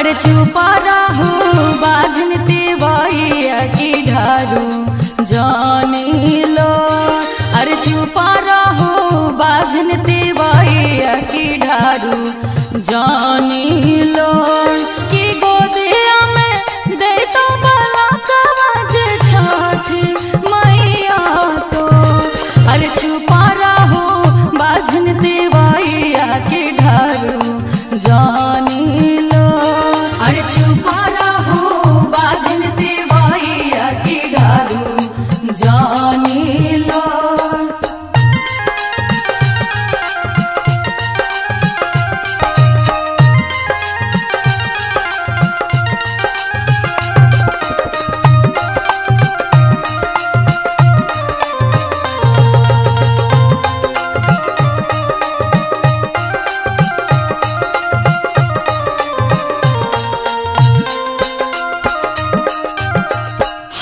अरे चुपा रहू बाझन तिवैया की ढारू जानी लो। अरे चुपा रहू बाझन तिवैया की ढारू जानी लो।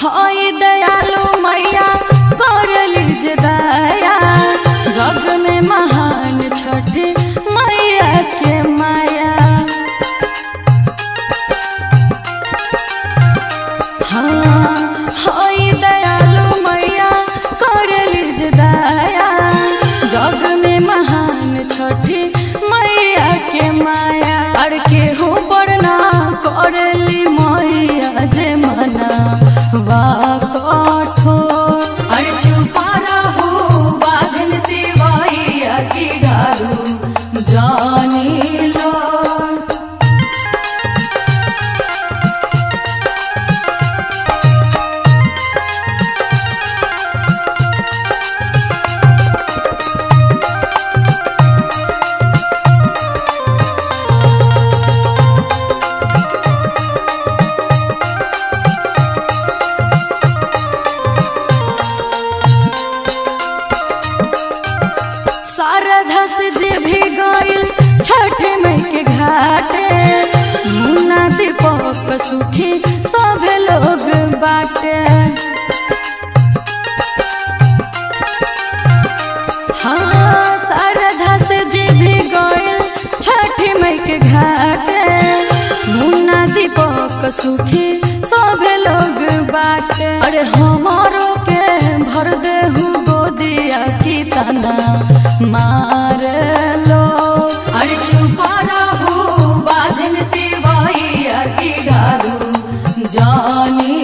हाय दयालु मैया, कर लीज दया। जग में महान छठ मैया के माया। हाँ हाय दयालु मैया, कर लीज दया। जग में महान छठी मैया के माया। बाटे। हाँ शारदा से जी भी गयल छठी मई के घाटे। मुन्ना दीपक सुखी सब लोग बाटे। अरे हमारो के भर दे गोदिया की तना, मार लो। अरे चुप रहू बाजनती तिवाइया की डालू, जानी